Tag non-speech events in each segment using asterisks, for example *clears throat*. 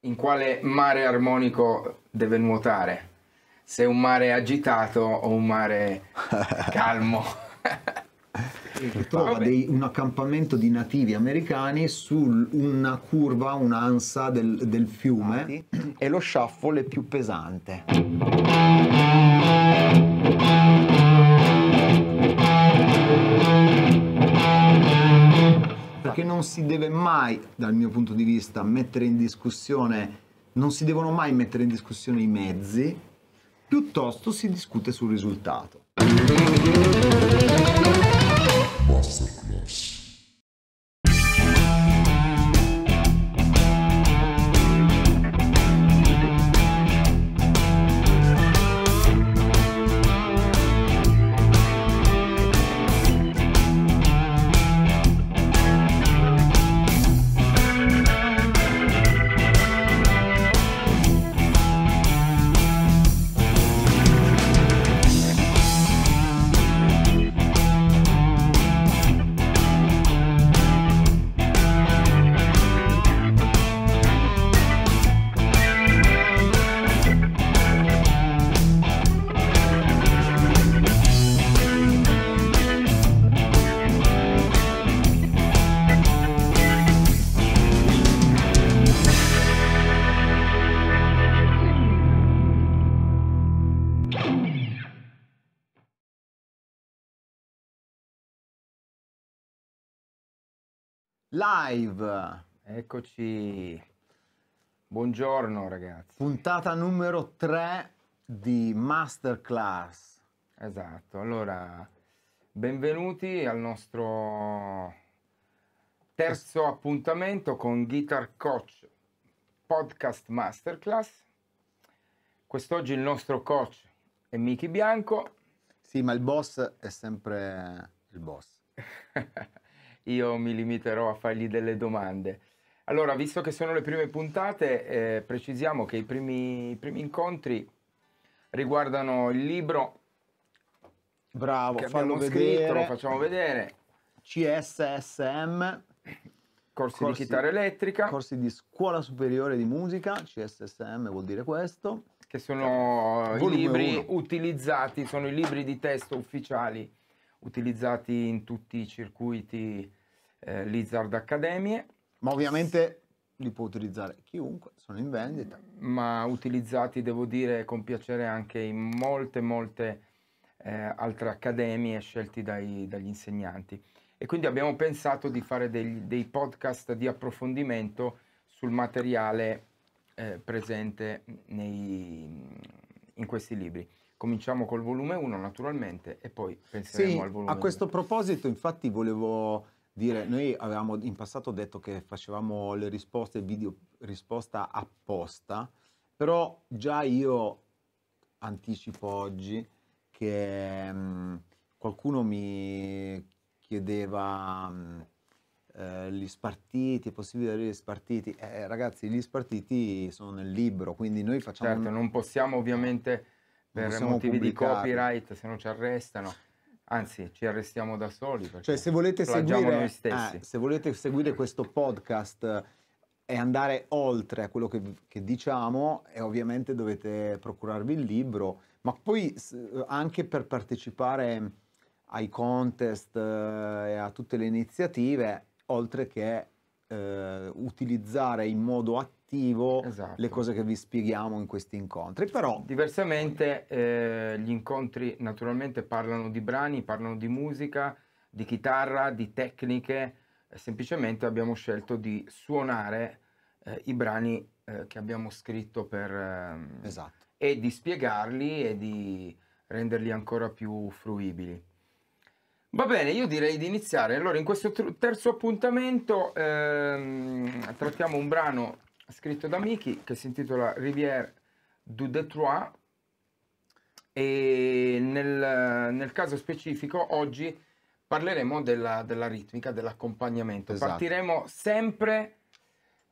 in quale mare armonico deve nuotare, se un mare agitato o un mare *laughs* calmo. trova dei, un accampamento di nativi americani su una curva, un'ansa del, del fiume e lo shuffle è più pesante. Non si deve mai, dal mio punto di vista, mettere in discussione, non si devono mai mettere in discussione i mezzi, piuttosto si discute sul risultato. Live, Eccoci. Buongiorno ragazzi. puntata numero 3 di Masterclass. Esatto, allora benvenuti al nostro terzo appuntamento con Guitar Coach Podcast Masterclass. Quest'oggi il nostro coach è Miki Bianco. Sì, ma il boss è sempre il boss. *laughs* Io mi limiterò a fargli delle domande. Allora, visto che sono le prime puntate, eh, precisiamo che i primi, i primi incontri riguardano il libro Bravo, che fallo scritto, lo vedere. facciamo vedere, CSSM, corsi, Corsi- di chitarra elettrica, corsi di scuola superiore di musica, CSSM vuol dire questo. che sono i libri uno. utilizzati, sono i libri di testo ufficiali utilizzati in tutti i circuiti eh, Lizard Accademie, Ma ovviamente li può utilizzare chiunque, sono in vendita. ma utilizzati, devo dire, con piacere anche in molte, molte eh, altre accademie scelti dai- dagli insegnanti. E quindi abbiamo pensato di fare degli- dei podcast di approfondimento sul materiale eh, presente nei- in questi libri. Cominciamo col volume 1 naturalmente e poi penseremo Sì, al volume a questo 2. proposito infatti volevo dire, noi avevamo in passato detto che facevamo le risposte video risposta apposta, però già io anticipo oggi che mm, qualcuno mi chiedeva mm, eh, gli spartiti, è possibile avere gli spartiti? Eh, ragazzi, gli spartiti sono nel libro, quindi noi facciamo... Certo, non possiamo ovviamente per motivi di pubblicarli. copyright, se no ci arrestano. Anzi, ci arrestiamo da soli Cioè, se volete, seguire, noi stessi. eh, se volete seguire questo podcast e andare oltre a quello che, che diciamo, e ovviamente dovete procurarvi il libro, ma poi anche per partecipare ai contest eh, e a tutte le iniziative, oltre che eh, utilizzare in modo attivo Esatto. le cose che vi spieghiamo in questi incontri. Però Diversamente eh, gli incontri naturalmente parlano di brani, parlano di musica, di chitarra, di tecniche, eh, semplicemente abbiamo scelto di suonare eh, i brani eh, che abbiamo scritto per, ehm, esatto. e di spiegarli e di renderli ancora più fruibili. Va bene, io direi di iniziare. Allora, in questo terzo appuntamento ehm, trattiamo un brano scritto da Miki che si intitola Rivière du Detroit e nel, nel caso specifico oggi parleremo della, della ritmica, dell'accompagnamento. Esatto. Partiremo sempre,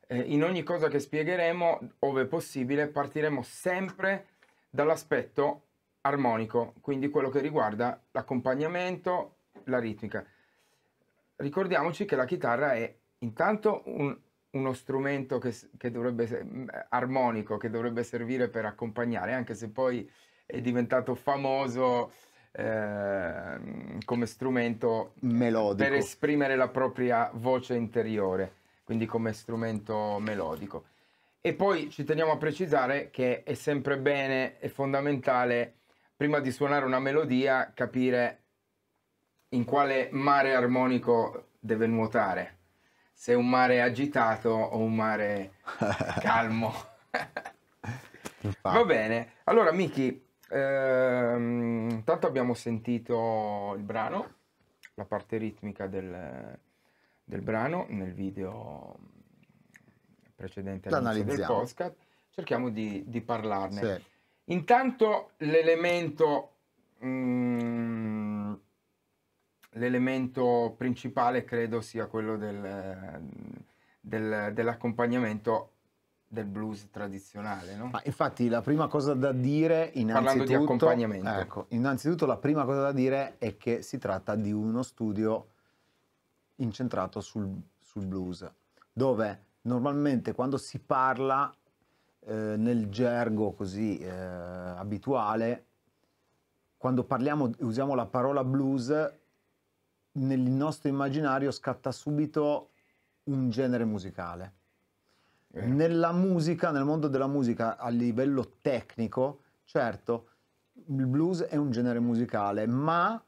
eh, in ogni cosa che spiegheremo, ove possibile, partiremo sempre dall'aspetto armonico, quindi quello che riguarda l'accompagnamento, la ritmica. Ricordiamoci che la chitarra è intanto un uno strumento che, che dovrebbe, armonico che dovrebbe servire per accompagnare, anche se poi è diventato famoso eh, come strumento melodico per esprimere la propria voce interiore, quindi come strumento melodico. E poi ci teniamo a precisare che è sempre bene e fondamentale, prima di suonare una melodia, capire in quale mare armonico deve nuotare. Se un mare agitato o un mare *laughs* calmo. Va bene. Allora, Miki, ehm, tanto abbiamo sentito il brano, la parte ritmica del, del brano nel video precedente del podcast. Cerchiamo di, di parlarne. Sì. Intanto l'elemento... Mm, l'elemento principale credo sia quello del, del, dell'accompagnamento del blues tradizionale. No? Ma infatti la prima cosa da dire innanzitutto... Parlando di accompagnamento. Ecco, innanzitutto la prima cosa da dire è che si tratta di uno studio incentrato sul, sul blues, dove normalmente quando si parla eh, nel gergo così eh, abituale, quando parliamo, usiamo la parola blues, nel nostro immaginario scatta subito un genere musicale. Eh. Nella musica, nel mondo della musica a livello tecnico, certo, il blues è un genere musicale, ma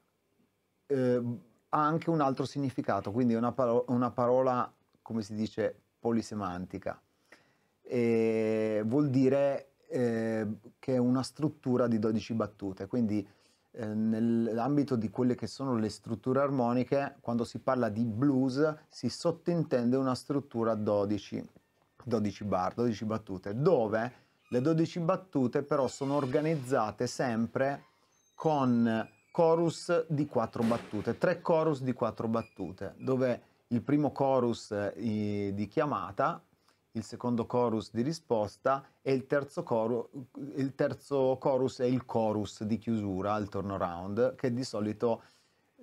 eh, ha anche un altro significato, quindi è una, paro- una parola, come si dice, polisemantica. E vuol dire eh, che è una struttura di 12 battute, quindi eh, nell'ambito di quelle che sono le strutture armoniche, quando si parla di blues si sottintende una struttura 12, 12 bar, 12 battute, dove le 12 battute però sono organizzate sempre con chorus di 4 battute, tre chorus di 4 battute, dove il primo chorus eh, di chiamata il secondo chorus di risposta e il terzo, coro, il terzo chorus è il chorus di chiusura, il turnaround, che di solito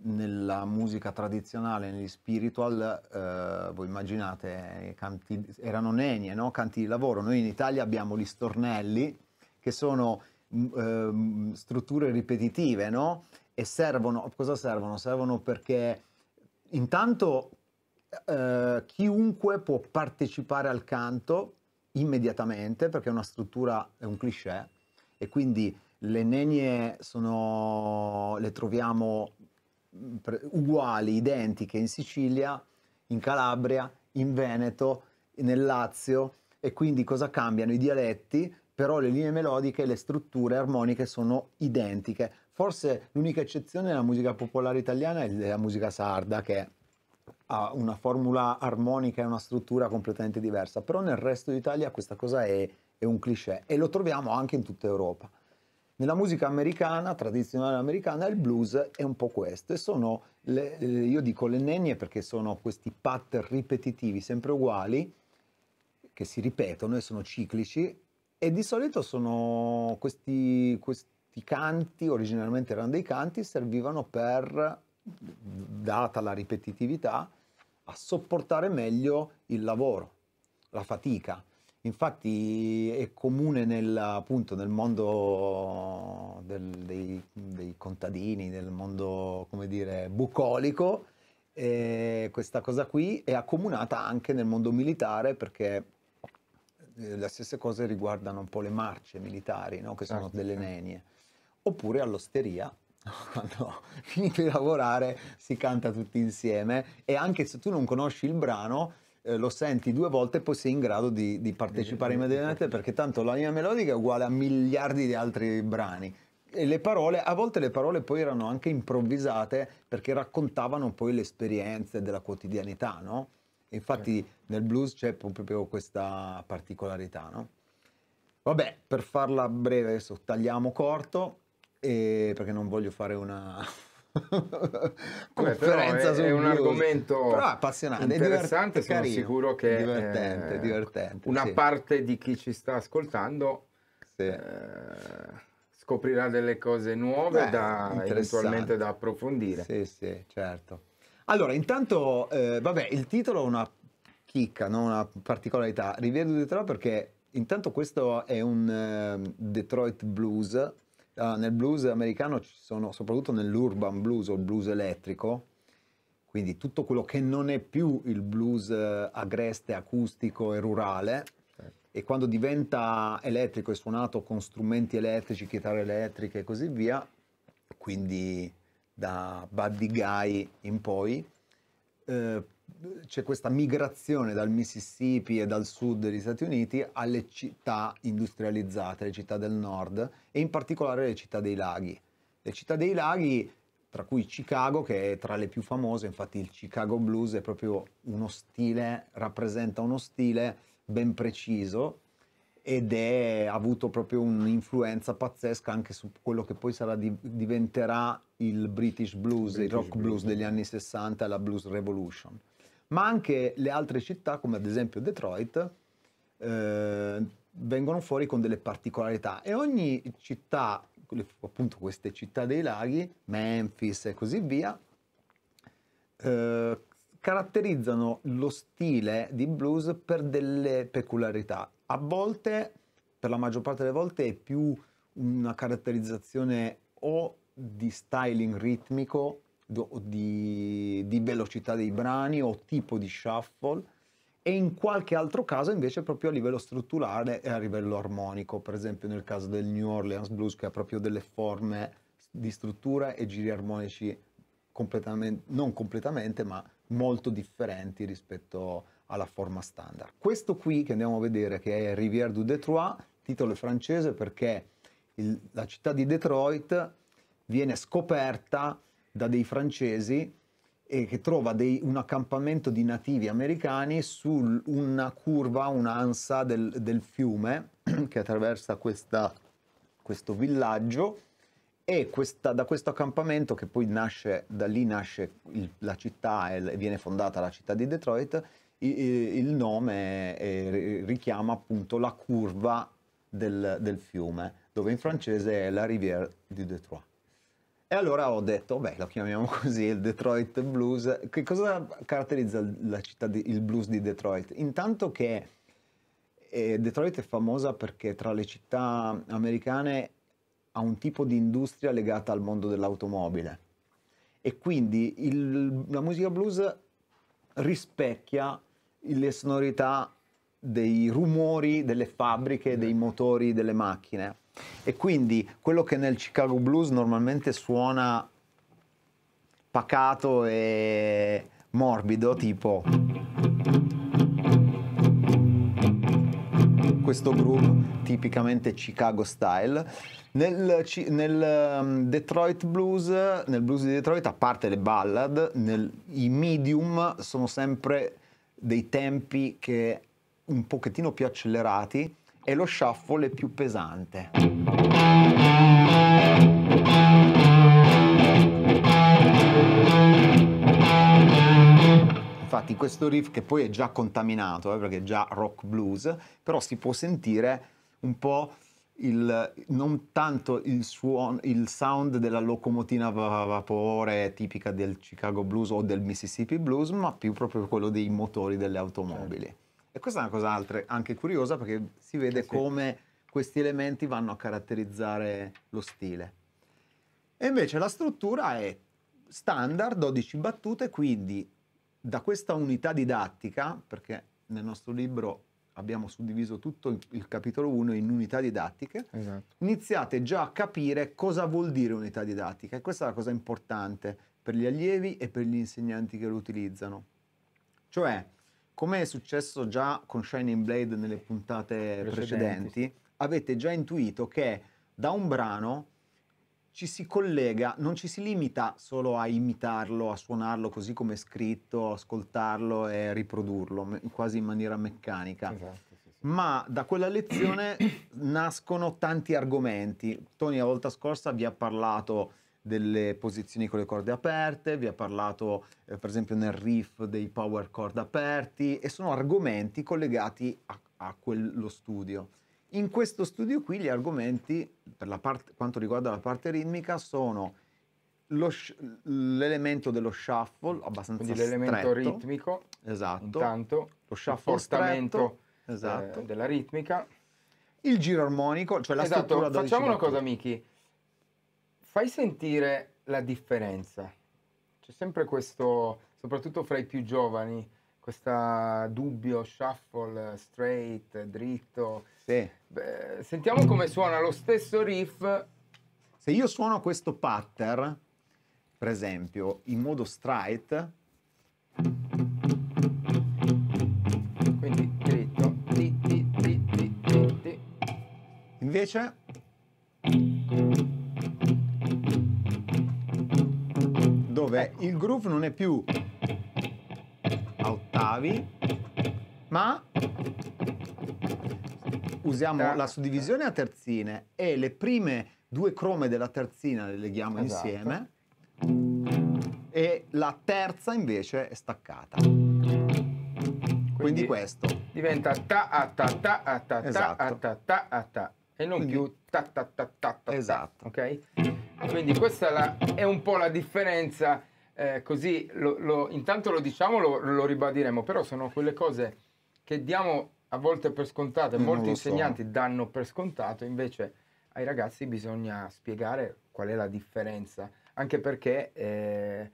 nella musica tradizionale, negli spiritual, eh, voi immaginate, canti, erano nenie, no? canti di lavoro. Noi in Italia abbiamo gli stornelli, che sono eh, strutture ripetitive, no? E servono, cosa servono? Servono perché intanto eh, chiunque può partecipare al canto immediatamente perché è una struttura, è un cliché e quindi le nenie sono, le troviamo mm, uguali, identiche in Sicilia, in Calabria, in Veneto, nel Lazio e quindi cosa cambiano? I dialetti, però le linee melodiche e le strutture armoniche sono identiche. Forse l'unica eccezione nella musica popolare italiana è la musica sarda che ha una formula armonica e una struttura completamente diversa, però nel resto d'Italia questa cosa è, è un cliché e lo troviamo anche in tutta Europa. Nella musica americana, tradizionale americana, il blues è un po' questo e sono, le, io dico le nenie perché sono questi pattern ripetitivi, sempre uguali, che si ripetono e sono ciclici e di solito sono questi, questi canti, originalmente erano dei canti, servivano per, data la ripetitività, a sopportare meglio il lavoro, la fatica. Infatti è comune nel, appunto, nel mondo del, dei, dei, contadini, nel mondo, come dire, bucolico, e questa cosa qui è accomunata anche nel mondo militare perché eh, le stesse cose riguardano un po' le marce militari, no? che sono certo, delle nenie, oppure all'osteria, *laughs* quando finito di lavorare si canta tutti insieme e anche se tu non conosci il brano eh, lo senti due volte e poi sei in grado di, di partecipare immediatamente perché tanto la linea melodica è uguale a miliardi di altri brani e le parole, a volte le parole poi erano anche improvvisate perché raccontavano poi le esperienze della quotidianità, no? Infatti nel blues c'è proprio questa particolarità, no? Vabbè, per farla breve adesso tagliamo corto, e perché non voglio fare una *laughs* conferenza Vabbè, è, è un argomento però appassionante, interessante, sono carino, sicuro che divertente, eh, divertente, una sì. parte di chi ci sta ascoltando sì. eh, scoprirà delle cose nuove Beh, da, eventualmente da approfondire. Sì, sì, certo. Allora, intanto, eh, vabbè, il titolo è una chicca, no? una particolarità. Riviera du Detroit perché intanto questo è un uh, Detroit blues. Uh, nel blues americano ci sono, soprattutto nell'urban blues o il blues elettrico, quindi tutto quello che non è più il blues uh, agreste, acustico e rurale, e quando diventa elettrico e suonato con strumenti elettrici, chitarre elettriche e così via, quindi da Buddy Guy in poi, eh, c'è questa migrazione dal Mississippi e dal sud degli Stati Uniti alle città industrializzate, le città del nord e in particolare le città dei laghi. Le città dei laghi, tra cui Chicago, che è tra le più famose, infatti il Chicago Blues è proprio uno stile, rappresenta uno stile ben preciso ed è, ha avuto proprio un'influenza pazzesca anche su quello che poi sarà, diventerà il British Blues, British il rock blues, blues degli anni 60 e la Blues Revolution. Ma anche le altre città, come ad esempio Detroit, eh, vengono fuori con delle particolarità. E ogni città, appunto queste città dei laghi, Memphis e così via, eh, caratterizzano lo stile di blues per delle peculiarità. A volte, per la maggior parte delle volte, è più una caratterizzazione o di styling ritmico, di, di velocità dei brani o tipo di shuffle e in qualche altro caso invece proprio a livello strutturale e a livello armonico, per esempio nel caso del New Orleans Blues che ha proprio delle forme di struttura e giri armonici completamente, non completamente, ma molto differenti rispetto alla forma standard. Questo qui che andiamo a vedere che è Rivière du Détroit, titolo francese perché il, la città di Detroit viene scoperta da dei francesi e che trova dei, un accampamento di nativi americani su una curva, un'ansa del, del fiume *clears throat* che attraversa questa, questo villaggio e questa, da questo accampamento che poi nasce, da lì nasce il, la città e viene fondata la città di Detroit, il nome è, richiama appunto la curva del, del, fiume, dove in francese è la Rivière du Détroit. E allora ho detto, beh, lo chiamiamo *laughs* così, il Detroit Blues. Che cosa caratterizza di, il blues di Detroit? Intanto che eh, Detroit è famosa perché tra le città americane ha un tipo di industria legata al mondo dell'automobile. E quindi il, la musica blues rispecchia le sonorità dei rumori delle fabbriche, dei motori delle macchine. E quindi quello che nel Chicago Blues normalmente suona pacato e morbido, tipo questo groove tipicamente Chicago style. Nel, nel um, Detroit Blues, nel blues di Detroit, a parte le ballad, nel, i medium sono sempre dei tempi che un pochettino più accelerati e lo shuffle è più pesante. Infatti questo riff che poi è già contaminato, eh, perché è già rock blues, però si può sentire un po' il, non tanto il, suono, il sound della locomotiva a vapore tipica del Chicago Blues o del Mississippi Blues, ma più proprio quello dei motori delle automobili. E questa è una cosa altre, anche curiosa perché si vede sì. come questi elementi vanno a caratterizzare lo stile. E invece la struttura è standard, 12 battute, quindi da questa unità didattica, perché nel nostro libro abbiamo suddiviso tutto il capitolo 1 in unità didattiche, esatto. iniziate già a capire cosa vuol dire unità didattica e questa è la cosa importante per gli allievi e per gli insegnanti che lo utilizzano. Cioè, come è successo già con Shining Blade nelle puntate precedenti, precedenti avete già intuito che da un brano ci si collega, non ci si limita solo a imitarlo, a suonarlo così come è scritto, ascoltarlo e riprodurlo quasi in maniera meccanica. Esatto, sì, sì. Ma da quella lezione *coughs* nascono tanti argomenti. Tony la volta scorsa vi ha parlato delle posizioni con le corde aperte, vi ha parlato eh, per esempio nel riff dei power chord aperti e sono argomenti collegati a, a quello studio. In questo studio qui gli argomenti, per parte, quanto riguarda la parte ritmica, sono l'elemento dello shuffle abbastanza Quindi l'elemento stretto. ritmico, Esatto. intanto, lo shuffle stretto. Esatto. eh, della ritmica. Il giro armonico, cioè la esatto, struttura 12 facciamo una cosa, Miki. Fai sentire la differenza. C'è sempre questo, soprattutto fra i più giovani, questo dubbio, shuffle, straight, dritto. Sì. Beh, sentiamo come suona lo stesso riff. Se io suono questo pattern, per esempio, in modo straight, Quindi dritto, ti, ti. invece dove il groove non è più a ottavi, ma usiamo la suddivisione a terzine e le prime due crome della terzina le leghiamo Esatto. insieme e la terza invece è staccata. Quindi, Quindi questo. diventa ta a ta ta a ta ta Esatto. a ta ta a ta e non Quindi- più ta ta ta ta ta ta, Esatto. ok? Quindi questa è, la- è un po' la differenza, eh, così lo- lo- intanto lo diciamo, lo, lo ribadiremo, però sono quelle cose che diamo a volte per scontate, Non molti lo so. insegnanti danno per scontato, invece ai ragazzi bisogna spiegare qual è la differenza, anche perché eh,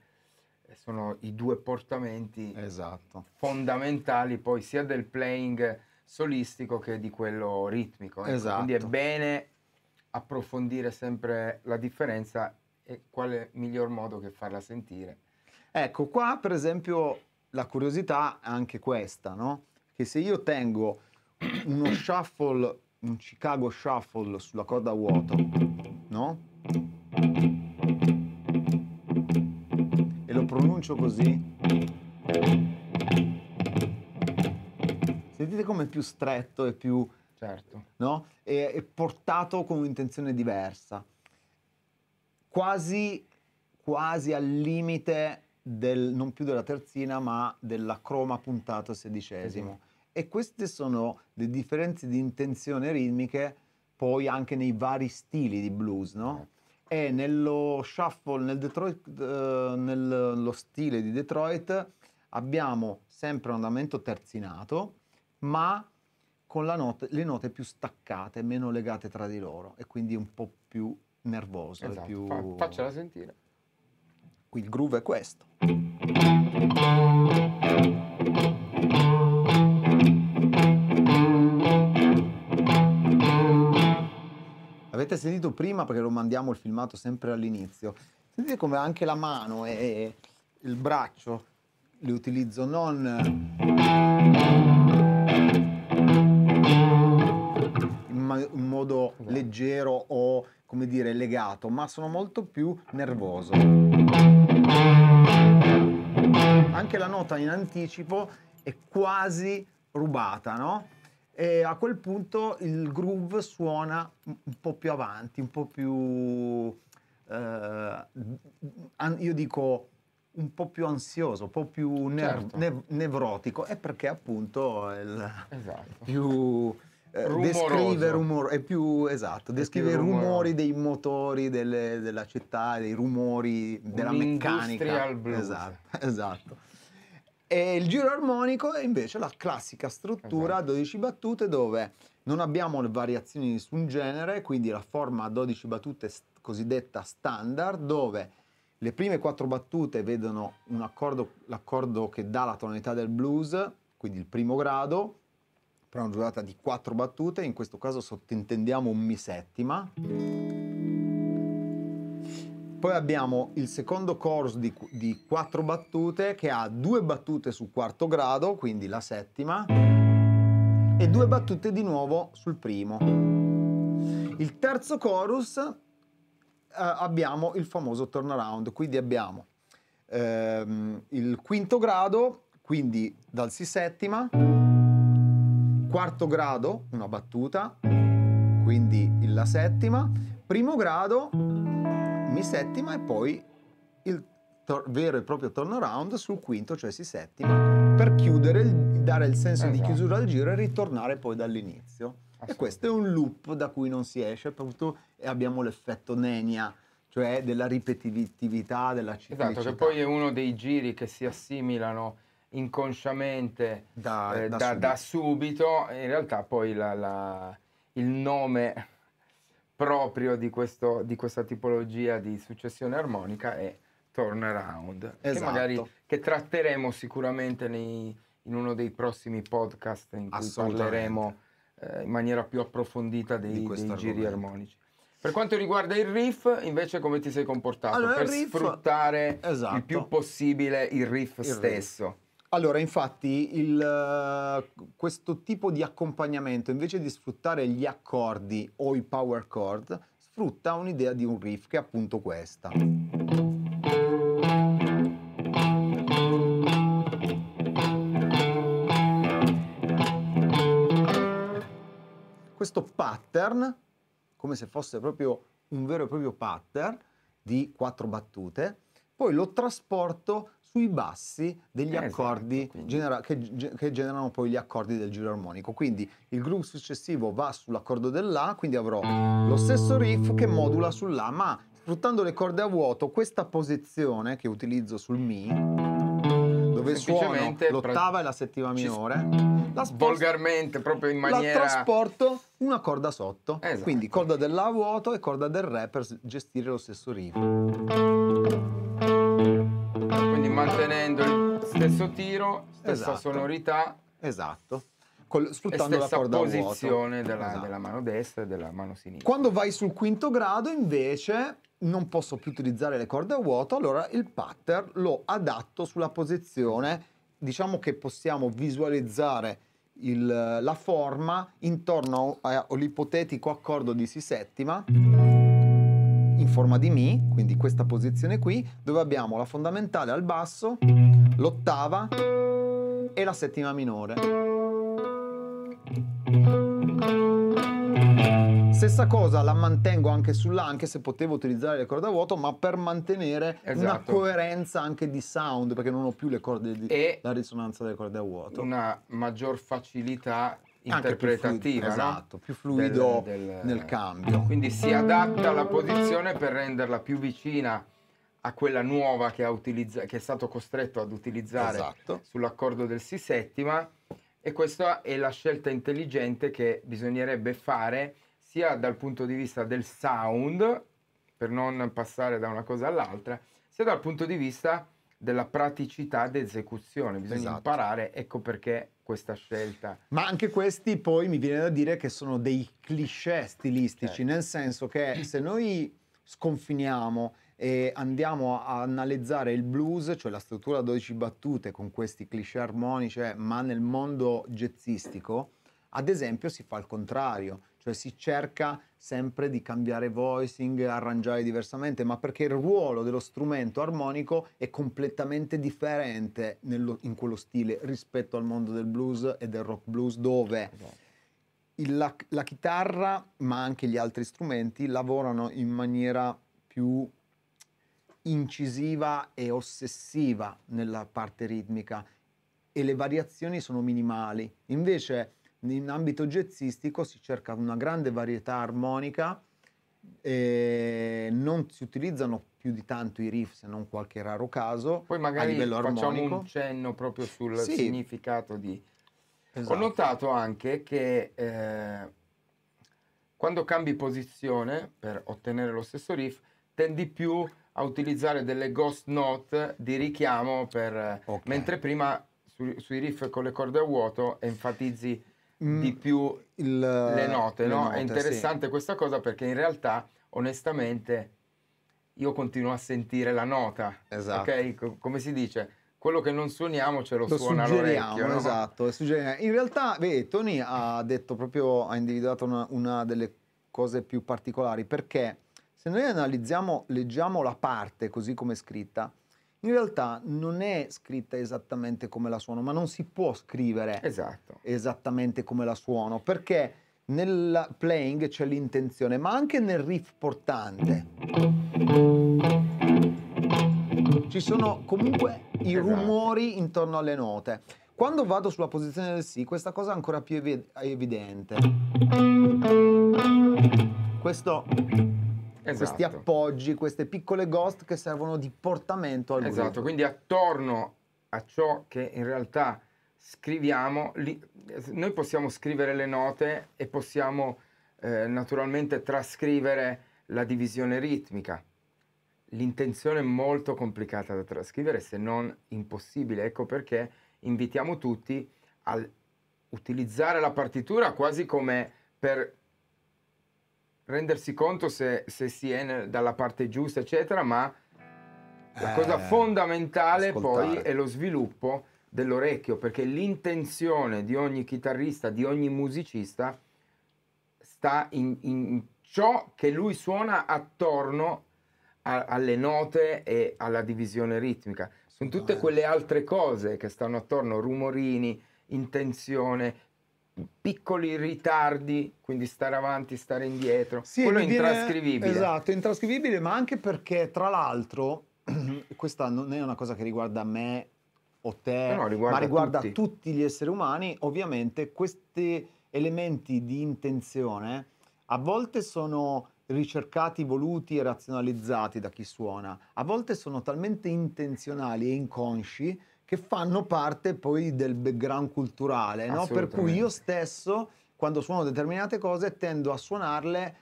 sono i due portamenti Esatto. fondamentali poi sia del playing solistico che di quello ritmico. ecco. Esatto. Quindi è bene approfondire sempre la differenza e quale miglior modo che farla sentire. Ecco, qua per esempio la curiosità è anche questa, no? Che se io tengo uno shuffle, un Chicago shuffle sulla corda a vuoto, no? E lo pronuncio così. Sentite come è più stretto e più Certo. no? E è portato con un'intenzione diversa, quasi, quasi al limite del, non più della terzina, ma della croma puntato sedicesimo. E queste sono le differenze di intenzione ritmiche poi anche nei vari stili di blues, no? E nello shuffle, nel Detroit, eh, nello stile di Detroit, abbiamo sempre un andamento terzinato, ma con la note- le note più staccate, meno legate tra di loro e quindi un po' più nervoso. esatto. più... Fa- faccela sentire. Qui il groove è questo. Avete sentito prima perché lo mandiamo il filmato sempre all'inizio. Sentite come anche la mano e il braccio li utilizzo non in, modo Esatto. leggero o come dire legato, ma sono molto più nervoso. Anche la nota in anticipo è quasi rubata, no? E a quel punto il groove suona un po' più avanti, un po' più, eh, io dico un po' più ansioso, un po' più ner- Certo. nev- nevrotico, è perché appunto è il Esatto. più Rumoroso. descrive rumor, è più esatto, descrive i rumori dei motori delle- della città, dei rumori della meccanica. blues. Esatto, *laughs* esatto. E il giro armonico è invece la classica struttura a Esatto. 12 battute dove non abbiamo variazioni di nessun genere, quindi la forma a 12 battute cosiddetta standard, dove le prime quattro battute vedono un accordo, l'accordo che dà la tonalità del blues, quindi il primo grado, per una durata di quattro battute, in questo caso sottintendiamo un mi settima. Poi abbiamo il secondo chorus di, di quattro battute che ha due battute sul quarto grado, quindi la settima, e due battute di nuovo sul primo. Il terzo chorus eh, abbiamo il famoso turnaround, quindi abbiamo ehm, il quinto grado, quindi dal si settima, quarto grado, una battuta, quindi la settima, primo grado, mi settima e poi il vero e proprio turnaround sul quinto, cioè si settima, per chiudere, il- dare il senso di Esatto. chiusura al giro e ritornare poi dall'inizio. E questo è un loop da cui non si esce, appunto, e abbiamo l'effetto nenia, cioè della ripetitività, della ciclicità. Esatto, che poi è uno dei giri che si assimilano inconsciamente Da- eh, da da, da subito. subito, in realtà poi la- la- il nome proprio di, questo- di questa tipologia di successione armonica è turnaround, che Esatto. magari che tratteremo sicuramente nei- in uno dei prossimi podcast in cui parleremo eh, in maniera più approfondita Di dei, dei giri armonici. Per quanto riguarda il riff, invece, come ti sei comportato Allora, il per riff- sfruttare Esatto. il più possibile il riff riff. stesso? Allora, infatti, il, eh, questo tipo di accompagnamento, invece di sfruttare gli accordi o i power chord, sfrutta un'idea di un riff che è appunto questa. Questo pattern, come se fosse proprio un vero e proprio pattern di quattro battute, poi lo trasporto sui bassi degli Esatto, accordi genera- che, che generano poi gli accordi del giro armonico. Quindi il groove successivo va sull'accordo dell'A, quindi avrò lo stesso riff che modula sull'A, ma sfruttando le corde a vuoto, questa posizione che utilizzo sul Mi, dove suono l'ottava e la settima minore, la sposto Volgarmente, proprio in la maniera... trasporto una corda sotto. Esatto. Quindi corda del La a vuoto e corda del Re per gestire lo stesso riff. Mantenendo il stesso tiro, stessa Esatto. sonorità Esatto. Col- sfruttando la corda posizione della, Esatto. della mano destra e della mano sinistra. Quando vai sul quinto grado invece non posso più utilizzare le corde a vuoto, allora il pattern lo adatto sulla posizione, diciamo che possiamo visualizzare il- la forma intorno all'ipotetico accordo di Si settima in forma di Mi, quindi questa posizione qui, dove abbiamo la fondamentale al basso, l'ottava e la settima minore. Stessa cosa la mantengo anche sulla, anche se potevo utilizzare le corde a vuoto, ma per mantenere una Esatto. coerenza anche di sound, perché non ho più le corde di, E la risonanza delle corde a vuoto. una maggior facilità Anche più fluido, interpretativa, no? esatto, più fluido Del- del- nel cambio. Quindi si adatta alla posizione per renderla più vicina a quella nuova che, che è stato costretto ad utilizzare Esatto. sull'accordo del Si settima e questa è la scelta intelligente che bisognerebbe fare sia dal punto di vista del sound, per non passare da una cosa all'altra, sia dal punto di vista della praticità d'esecuzione. Bisogna Esatto. imparare, ecco perché questa scelta. Ma anche questi poi mi viene da dire che sono dei cliché stilistici, Certo. nel senso che se noi sconfiniamo e andiamo a analizzare il blues, cioè la struttura a 12 battute con questi cliché armonici, eh, ma nel mondo jazzistico, ad esempio si fa il contrario, cioè si cerca sempre di cambiare voicing, arrangiare diversamente, ma perché il ruolo dello strumento armonico è completamente differente nello- in quello stile rispetto al mondo del blues e del rock blues, dove il- la, la chitarra, ma anche gli altri strumenti, lavorano in maniera più incisiva e ossessiva nella parte ritmica e le variazioni sono minimali. Invece in ambito jazzistico si cerca una grande varietà armonica e non si utilizzano più di tanto i riff se non qualche raro caso Poi a magari livello facciamo armonico. un cenno proprio sul Sì. significato di... Ho Esatto. notato anche che eh, quando cambi posizione per ottenere lo stesso riff, tendi più a utilizzare delle ghost note di richiamo per... Ok. mentre prima su- sui riff con le corde a vuoto enfatizzi Mm, di più il- le note, le no? note, È sì. interessante questa cosa perché in realtà, onestamente, io continuo a sentire la nota. Esatto. Ok? Co- Come si dice? Quello che non suoniamo ce lo, Lo suona l'orecchio, no? esatto. suggeriamo. In realtà, vedi, Tony ha detto proprio, ha individuato una, una delle cose più particolari, perché se noi analizziamo, leggiamo la parte così come è scritta, in realtà non è scritta esattamente come la suono, ma non si può scrivere Esatto. esattamente come la suono, perché nel playing c'è l'intenzione, ma anche nel riff portante. Ci sono comunque i Esatto. rumori intorno alle note. Quando vado sulla posizione del Si, questa cosa è ancora più evi- evidente. Questo questi Esatto. appoggi, queste piccole ghost che servono di portamento al Esatto, gruppo. quindi attorno a ciò che in realtà scriviamo, li- noi possiamo scrivere le note e possiamo eh, naturalmente trascrivere la divisione ritmica. L'intenzione è molto complicata da trascrivere, se non impossibile. Ecco perché invitiamo tutti a utilizzare la partitura quasi come per rendersi conto se, se si è nel- dalla parte giusta, eccetera, ma la cosa Eh, fondamentale poi ascoltare. è lo sviluppo dell'orecchio, perché l'intenzione di ogni chitarrista, di ogni musicista, sta in, in ciò che lui suona attorno a- alle note e alla divisione ritmica. Sono tutte quelle altre cose che stanno attorno, rumorini, intenzione, piccoli ritardi, quindi stare avanti, stare indietro. Sì, Quello è viene- intrascrivibile. Esatto, è intrascrivibile, ma anche perché tra l'altro, *clears throat* questa non è una cosa che riguarda me o te, no, riguarda ma riguarda tutti. tutti gli esseri umani, ovviamente questi elementi di intenzione a volte sono ricercati, voluti e razionalizzati da chi suona, a volte sono talmente intenzionali e inconsci che fanno parte poi del background culturale, no? per cui io stesso quando suono determinate cose tendo a suonarle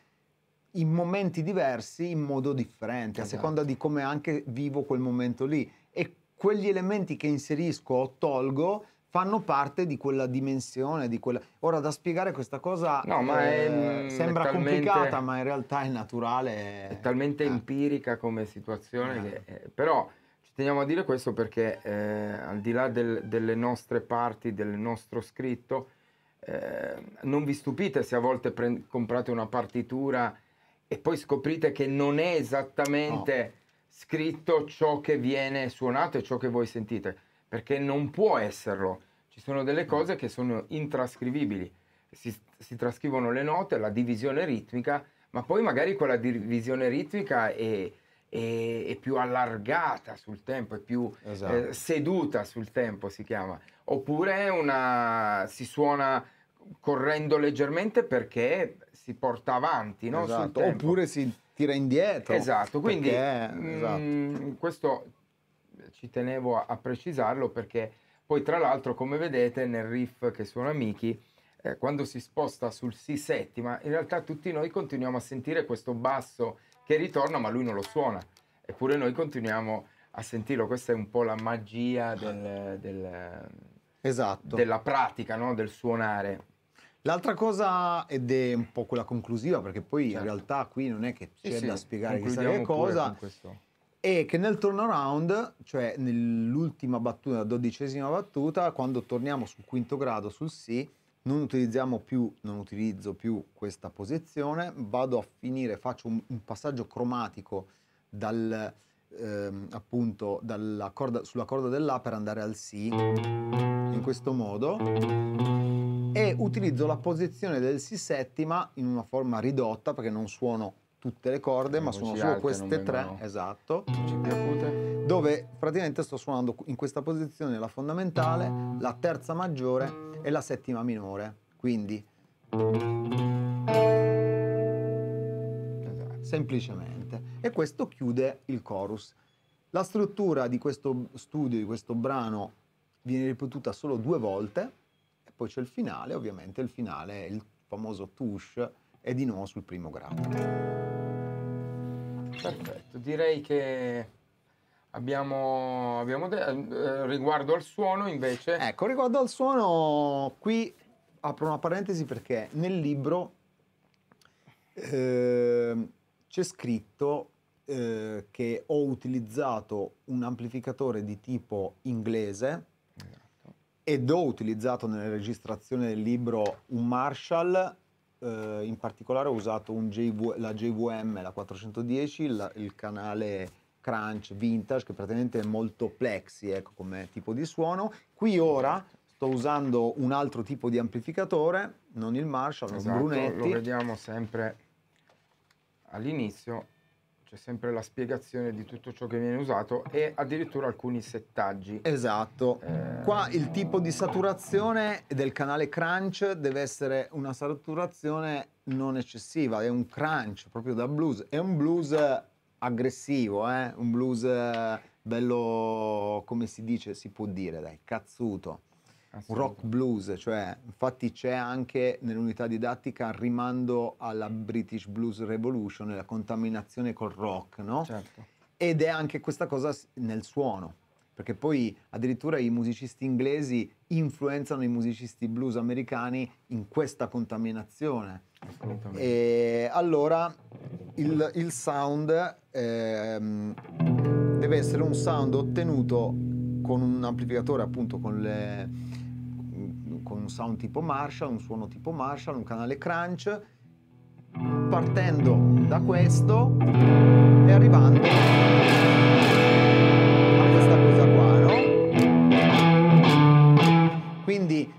in momenti diversi, in modo differente, a Esatto. seconda di come anche vivo quel momento lì. E quegli elementi che inserisco o tolgo fanno parte di quella dimensione, di quella... Ora, da spiegare questa cosa No, ma è, eh, mm, sembra è talmente- complicata, ma in realtà è naturale. è talmente Eh. empirica come situazione Eh. che, però teniamo a dire questo perché eh, al di là del- delle nostre parti, del nostro scritto, eh, non vi stupite se a volte prend- comprate una partitura e poi scoprite che non è esattamente scritto ciò che viene suonato e ciò che voi sentite, perché non può esserlo. Ci sono delle cose che sono intrascrivibili. Si, si trascrivono le note, la divisione ritmica, ma poi magari quella divisione ritmica è, è- è più allargata sul tempo, è più Esatto. eh, seduta sul tempo si chiama, oppure una, si suona correndo leggermente perché si porta avanti no? Esatto. Oppure si tira indietro. Esatto, quindi perché- mm, esatto. questo ci tenevo a, a precisarlo perché poi tra l'altro come vedete nel riff che suona Miki, eh, quando si sposta sul Si settima, in realtà tutti noi continuiamo a sentire questo basso che ritorna ma lui non lo suona, eppure noi continuiamo a sentirlo, questa è un po' la magia del- del- Esatto. della pratica, no? del suonare. L'altra cosa, ed è un po' quella conclusiva, perché poi in Certo. realtà qui non è che Sì, c'è sì, da spiegare chissà che cosa, è che nel turnaround, cioè nell'ultima battuta, la dodicesima battuta, quando torniamo sul quinto grado sul Si, non utilizziamo più, non utilizzo più questa posizione, vado a finire, faccio un, un passaggio cromatico dal, ehm, appunto dalla corda, sulla corda dell'A per andare al Si, in questo modo, e utilizzo la posizione del Si settima in una forma ridotta perché non suono tutte le corde, ma sono solo alte queste tre, esatto, dove praticamente sto suonando in questa posizione la fondamentale, la terza maggiore e la settima minore. Quindi semplicemente. E questo chiude il chorus. La struttura di questo studio, di questo brano, viene ripetuta solo due volte e poi c'è il finale, ovviamente il finale è il famoso touche e di nuovo sul primo grado. Perfetto, direi che abbiamo, abbiamo de- eh, riguardo al suono invece. Ecco, riguardo al suono, qui apro una parentesi perché nel libro ehm, c'è scritto eh, che ho utilizzato un amplificatore di tipo inglese Esatto. ed ho utilizzato nelle registrazioni del libro un Marshall, eh, in particolare ho usato un JV la JVM, la 410, la- il canale Crunch Vintage, che praticamente è molto plexi ecco, come tipo di suono. Qui ora sto usando un altro tipo di amplificatore, non il Marshall, Esatto, lo Brunetti. vediamo sempre all'inizio. c'è sempre la spiegazione di tutto ciò che viene usato e addirittura alcuni settaggi. Esatto. Eh, Qua il tipo di saturazione del canale crunch deve essere una saturazione non eccessiva, è un crunch proprio da blues, è un blues aggressivo, eh? un blues eh, bello, come si dice, si può dire, dai, cazzuto. Un rock blues, cioè infatti c'è anche nell'unità didattica rimando alla British Blues Revolution, la contaminazione col rock, no? Certo. Ed è anche questa cosa nel suono, perché poi addirittura i musicisti inglesi influenzano i musicisti blues americani in questa contaminazione. E allora il, il sound ehm, deve essere un sound ottenuto con un amplificatore appunto con, le- con un sound tipo Marshall, un suono tipo Marshall, un canale crunch, partendo da questo e arrivando a questa cosa qua, no? Quindi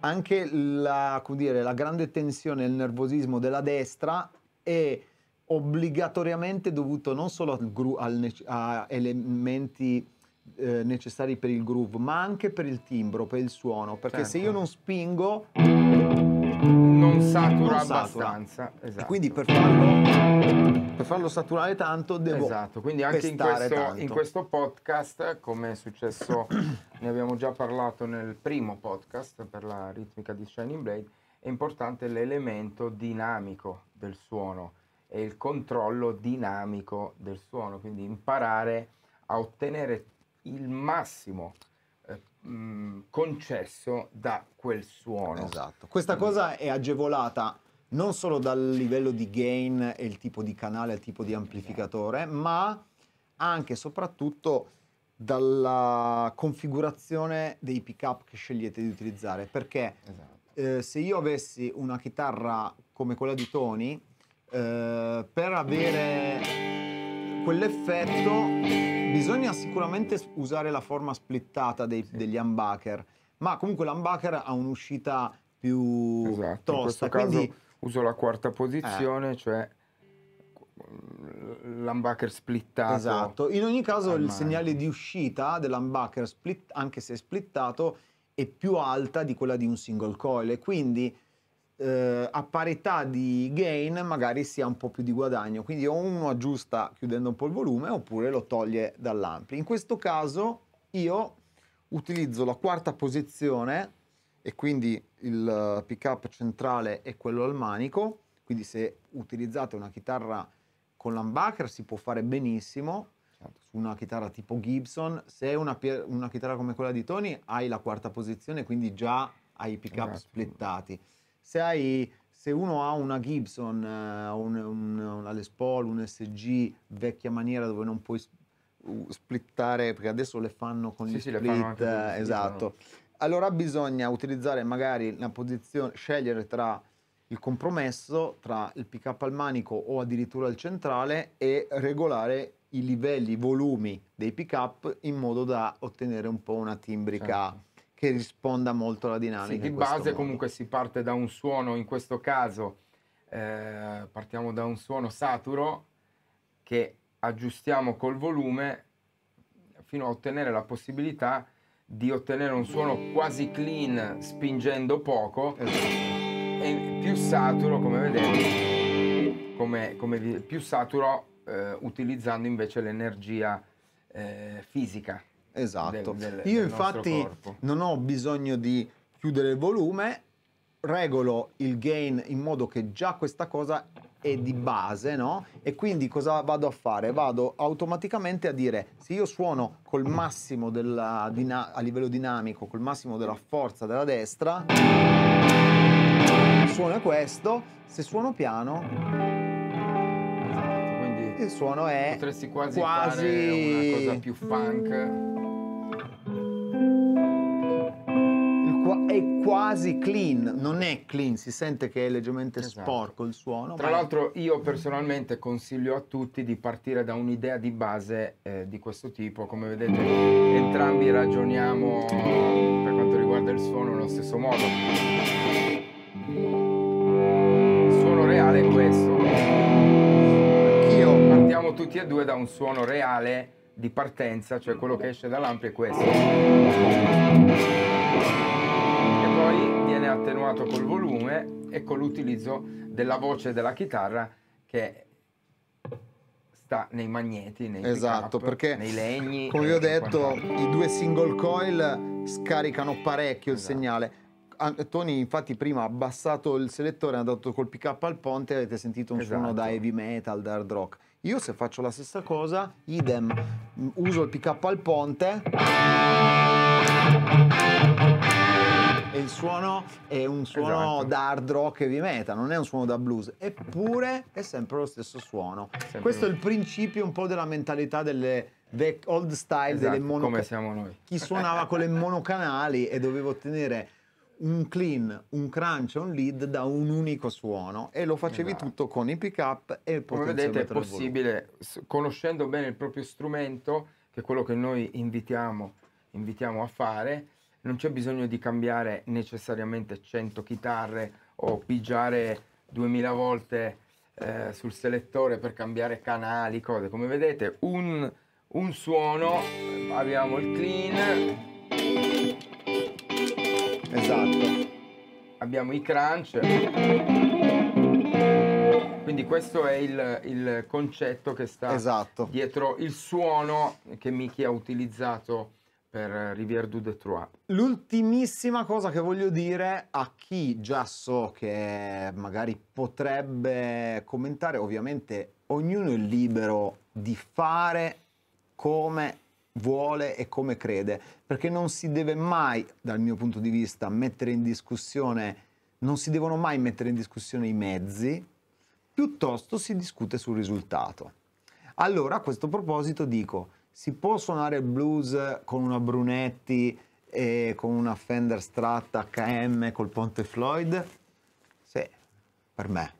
anche la, dire, la grande tensione e il nervosismo della destra è obbligatoriamente dovuto non solo al gru- al a elementi eh, necessari per il groove, ma anche per il timbro, per il suono, perché se Certo. io non spingo, non satura non satura. abbastanza. Esatto. e quindi per farlo, per farlo saturare tanto devo Esatto, quindi anche in questo, in questo podcast, come è successo, *clears throat* ne abbiamo già parlato nel primo podcast per la ritmica di Shining Blade, è importante l'elemento dinamico del suono e il controllo dinamico del suono, quindi imparare a ottenere il massimo eh, mh, concesso da quel suono. Esatto. Questa cosa è agevolata non solo dal livello di gain e il tipo di canale, il tipo di amplificatore, ma anche e soprattutto dalla configurazione dei pick-up che scegliete di utilizzare. Perché Esatto. eh, se io avessi una chitarra come quella di Tony, eh, per avere quell'effetto bisogna sicuramente usare la forma splittata dei- Sì. degli humbucker, ma comunque l'humbucker ha un'uscita più Esatto, in tosta, questo caso quindi uso la quarta posizione, cioè l'humbucker splittato. esatto. In ogni caso il manico. segnale di uscita dell'humbucker split, anche se splittato, è più alta di quella di un single coil e quindi eh, a parità di gain magari si ha un po' più di guadagno. Quindi o uno aggiusta chiudendo un po' il volume oppure lo toglie dall'ampli. In questo caso io utilizzo la quarta posizione e quindi il pick up centrale è quello al manico. Quindi se utilizzate una chitarra con l'humbucker si può fare benissimo Certo. su una chitarra tipo Gibson. Se è una, una chitarra come quella di Tony hai la quarta posizione, quindi già hai i pick up Esatto. splittati. Se, hai, se uno ha una Gibson, eh, un, un- una Les Paul, un SG vecchia maniera dove non puoi splittare, perché adesso le fanno con Sì, gli sì, split, eh, esatto. Allora bisogna utilizzare magari la posizione, scegliere tra il compromesso tra il pick up al manico o addirittura il centrale e regolare i livelli, i volumi dei pick up in modo da ottenere un po' una timbrica Certo. Che risponda molto alla dinamica. Sì, di base modo. comunque si parte da un suono, in questo caso eh, partiamo da un suono saturo che aggiustiamo col volume fino a ottenere la possibilità di ottenere un suono quasi clean spingendo poco Esatto. e più saturo come vedete come, come più saturo eh, utilizzando invece l'energia eh, fisica Esatto. del- del- Io del infatti non ho bisogno di chiudere il volume, regolo il gain in modo che già questa cosa è di base, no? E quindi cosa vado a fare? Vado automaticamente a dire se io suono col massimo della dina- a livello dinamico, col massimo della forza della destra, il suono è questo, se suono piano, Esatto, quindi il suono è Potresti quasi, quasi- fare una cosa più funk. È quasi clean, non è clean, si sente che è leggermente Esatto. sporco il suono. Tra ma è- l'altro io personalmente consiglio a tutti di partire da un'idea di base eh, di questo tipo. Come vedete entrambi ragioniamo per quanto riguarda il suono nello stesso modo. Il suono reale è questo. Io Partiamo tutti e due dà un suono reale di partenza, cioè quello che esce dall'ampio è questo. E attenuato col volume e con l'utilizzo della voce della chitarra che sta nei magneti, nei esatto, perché nei legni. come vi e ho detto, i due single coil scaricano parecchio il Esatto. segnale. Ah, Tony infatti prima ha abbassato il selettore, ha dato col pick up al ponte, avete sentito un suono Esatto. da heavy metal, da hard rock. Io se faccio la stessa cosa, idem, uso il pick up al ponte e il suono è un suono Esatto. da hard rock heavy metal, non è un suono da blues, eppure è sempre lo stesso suono. Sempre Questo è il principio un po' della mentalità delle vec- old style, Esatto, delle mono come siamo noi. chi suonava con le monocanali e doveva ottenere un clean, un crunch e un lead da un unico suono e lo facevi Esatto. tutto con i pick up e il Come vedete è possibile, conoscendo bene il proprio strumento, che è quello che noi invitiamo, invitiamo a fare, non c'è bisogno di cambiare necessariamente 100 chitarre o pigiare 2000 volte eh, sul selettore per cambiare canali, cose. Come vedete un, un suono, abbiamo il clean, Esatto. abbiamo i crunch. Quindi questo è il, il concetto che sta Esatto. dietro il suono che Miki ha utilizzato per Rivière du Detroit. L'ultimissima cosa che voglio dire a chi già so che magari potrebbe commentare, ovviamente ognuno è libero di fare come vuole e come crede, perché non si deve mai, dal mio punto di vista, mettere in discussione, non si devono mai mettere in discussione i mezzi, piuttosto si discute sul risultato. Allora, a questo proposito dico, si può suonare il blues con una Brunetti e con una Fender Strat HM col Ponte Floyd? Sì, per me.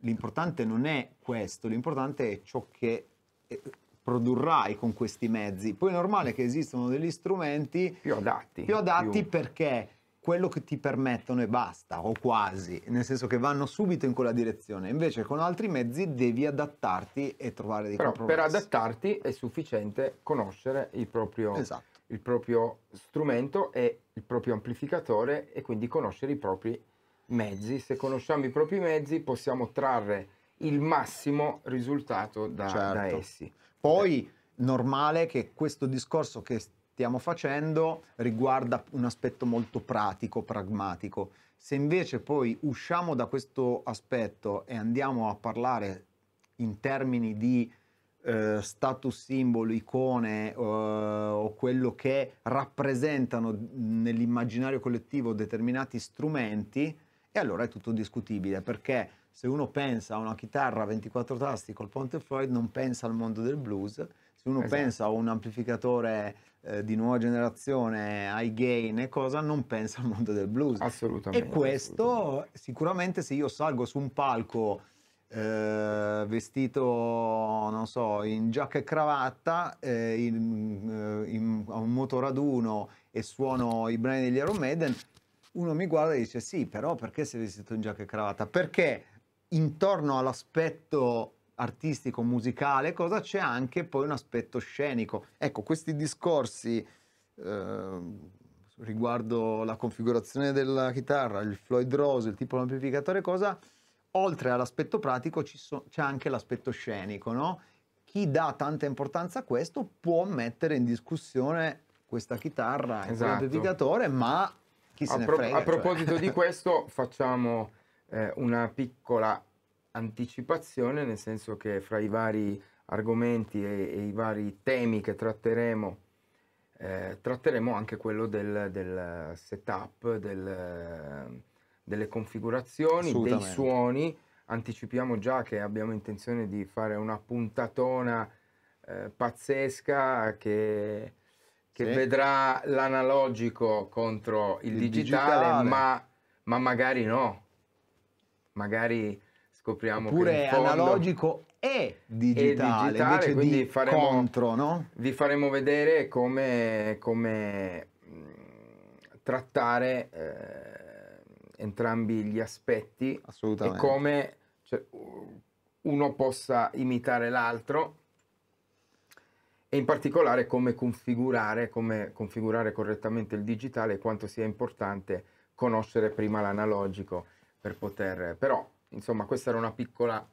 L'importante non è questo, l'importante è ciò che eh, produrrai con questi mezzi. Poi è normale che esistano degli strumenti Più adatti. più adatti più- perché quello che ti permettono e basta, o quasi, nel senso che vanno subito in quella direzione. Invece con altri mezzi devi adattarti e trovare dei Però per compromessi. adattarti è sufficiente conoscere il proprio, Esatto. il proprio strumento e il proprio amplificatore e quindi conoscere i propri mezzi. Se conosciamo i propri mezzi possiamo trarre il massimo risultato da, Certo. da essi. Poi normale che questo discorso che stiamo facendo riguarda un aspetto molto pratico, pragmatico. Se invece poi usciamo da questo aspetto e andiamo a parlare in termini di eh, status simbolo, icone eh, o quello che rappresentano nell'immaginario collettivo determinati strumenti, e allora è tutto discutibile perché se uno pensa a una chitarra a 24 tasti col Ponte Floyd non pensa al mondo del blues, se uno Esatto. pensa a un amplificatore eh, di nuova generazione, high gain e cosa, non pensa al mondo del blues. Assolutamente. E questo assolutamente. sicuramente se io salgo su un palco eh, vestito, non so, in giacca e cravatta, eh, in, eh, in- a un motoraduno e suono i brani degli Iron Maiden, uno mi guarda e dice sì, però perché sei vestito in giacca e cravatta? Perché intorno all'aspetto artistico, musicale, cosa c'è anche poi un aspetto scenico. Ecco, questi discorsi eh, riguardo la configurazione della chitarra, il Floyd Rose, il tipo di amplificatore, cosa, oltre all'aspetto pratico ci so- c'è anche l'aspetto scenico, no? Chi dà tanta importanza a questo può mettere in discussione questa chitarra, il Esatto. amplificatore, ma chi se a, ne pro- frega. a cioè. proposito di questo, facciamo eh, una piccola anticipazione, nel senso che fra i vari argomenti e, e i vari temi che tratteremo, eh, tratteremo anche quello del, del setup, del- delle configurazioni, dei suoni. Anticipiamo già che abbiamo intenzione di fare una puntatona eh, pazzesca che, che Sì. vedrà l'analogico contro il, Il digitale, digitale. Ma, ma magari no. Magari scopriamo che Oppure in fondo analogico e digitale, digitale, invece quindi di faremo- contro, no? vi faremo vedere come, come, mh, trattare eh, entrambi gli aspetti e come cioè, uno possa imitare l'altro e in particolare come configurare, come configurare correttamente il digitale e quanto sia importante conoscere prima l'analogico per poter... Però, insomma, questa era una piccola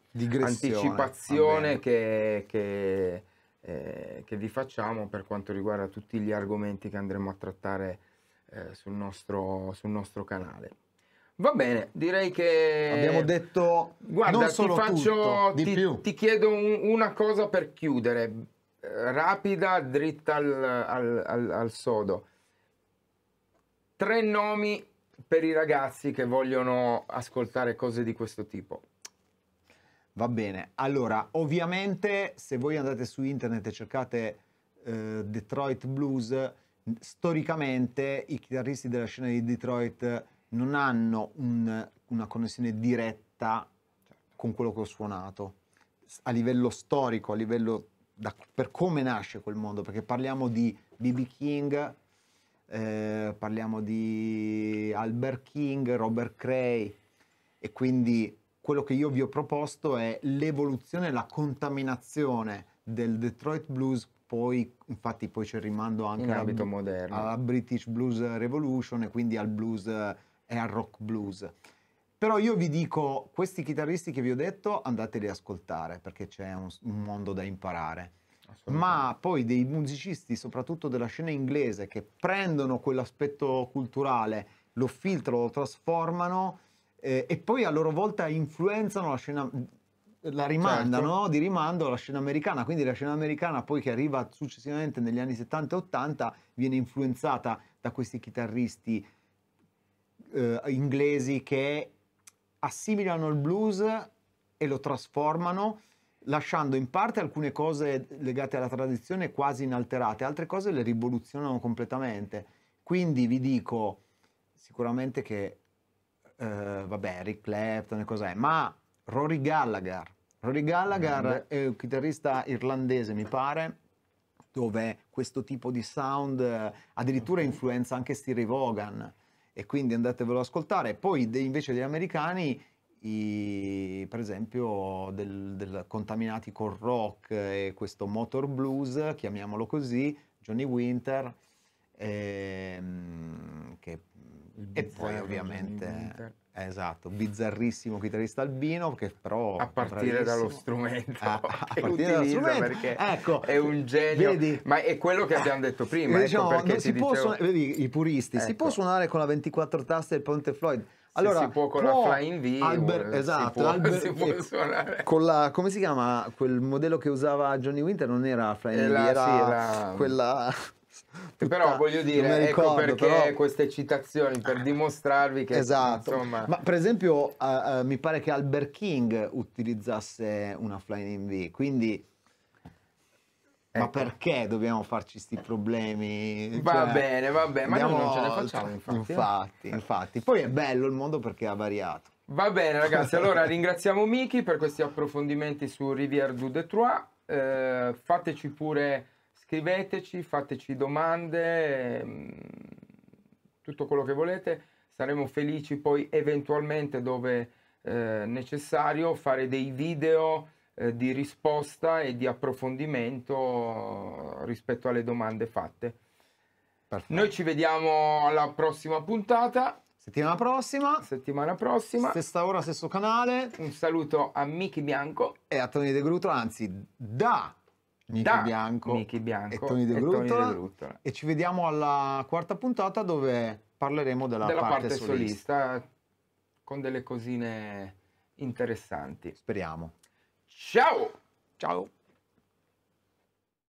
anticipazione che, che, eh, che, vi facciamo per quanto riguarda tutti gli argomenti che andremo a trattare eh, sul, nostro, sul nostro canale. Va bene, direi che abbiamo detto Guarda, non solo ti faccio, tutto, di ti, più. Ti chiedo un, una cosa per chiudere, eh, rapida, dritta al, al, al, al, sodo. Tre nomi per i ragazzi che vogliono ascoltare cose di questo tipo. Va bene, allora ovviamente se voi andate su internet e cercate eh, Detroit Blues, storicamente i chitarristi della scena di Detroit non hanno un, una connessione diretta con quello che ho suonato a livello storico, a livello da, per come nasce quel mondo, perché parliamo di B.B. King, eh, parliamo di Albert King, Robert Cray e quindi quello che io vi ho proposto è l'evoluzione, la contaminazione del Detroit Blues, poi infatti poi c'è il rimando anche alla, alla British Blues Revolution e quindi al blues e al rock blues. Però io vi dico, questi chitarristi che vi ho detto, andateli ad ascoltare perché c'è un, un mondo da imparare. Ma poi dei musicisti, soprattutto della scena inglese, che prendono quell'aspetto culturale, lo filtrano, lo trasformano eh, e poi a loro volta influenzano la scena, la rimandano certo. di rimando alla scena americana. Quindi la scena americana, poi che arriva successivamente negli anni 70 e 80, viene influenzata da questi chitarristi eh, inglesi che assimilano il blues e lo trasformano lasciando in parte alcune cose legate alla tradizione quasi inalterate, altre cose le rivoluzionano completamente. Quindi vi dico sicuramente che, eh, vabbè, Rick Clapton e cos'è, ma Rory Gallagher. Rory Gallagher è un chitarrista irlandese, mi pare, dove questo tipo di sound eh, addirittura influenza anche Stevie Vaughan e quindi andatevelo ad ascoltare. Poi invece degli americani, i, per esempio, del, del, contaminati col rock e questo motor blues, chiamiamolo così, Johnny Winter, ehm, che, e poi ovviamente... Esatto, bizzarrissimo chitarrista albino che però... A partire dallo strumento *laughs* a, a *laughs* partire dallo strumento perché ecco, è un genio, vedi, ma è quello che abbiamo detto prima. Ecco diciamo, perché si dicevo... suonare, vedi, i puristi, ecco. si può suonare con la 24 taste del Ponte Floyd. Allora, si può con può la Flying V, Albert, esatto, *laughs* si può, Albert, si può suonare. Con la, come si chiama quel modello che usava Johnny Winter? Non era Flying V, era, sì, era quella Tutta, però voglio dire, ecco ricordo, perché però... queste citazioni per dimostrarvi che esatto. insomma... Ma per esempio, uh, uh, mi pare che Albert King utilizzasse una Flying V, quindi Ecco. Ma perché dobbiamo farci questi problemi? Va cioè, bene, va bene, ma noi non ce ne facciamo infatti. Infatti, infatti. Poi è bello il mondo perché ha variato. Va bene ragazzi, allora *laughs* ringraziamo Miki per questi approfondimenti su Rivière du Detroit. Eh, fateci pure scriveteci, fateci domande, ehm, tutto quello che volete, saremo felici poi eventualmente dove eh, necessario fare dei video eh, di risposta e di approfondimento rispetto alle domande fatte. Perfetto. Noi ci vediamo alla prossima puntata. Settimana prossima. Settimana prossima. Stessa ora, stesso canale. Un saluto a Miki Bianco. E a Tony De Gruto, anzi da Michi Bianco, Michi Bianco e Tony De Gruttola, e ci vediamo alla quarta puntata dove parleremo della, della parte, parte solista. solista con delle cosine interessanti. Speriamo. 下午。加油